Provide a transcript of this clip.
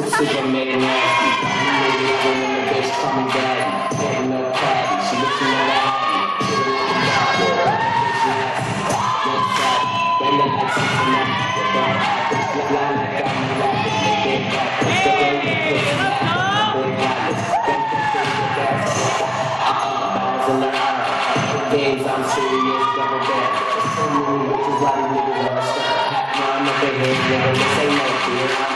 nasty. You made it when the bitch call me daddy. Heading up caddy, she looking at that hattie. Hit her like a dog. Bitch nasty. Bitch fatty. Bend it like something that with the habits. Look like I got me rapping. They big rappers. The way they pussy rapping. Big rappers. Bend the finger back. Uh-uh, balls in the air. Games, I'm serious, double back. So many bitches, a lot of niggas wanna. Hat run up in here, nigga, this ain't no fear.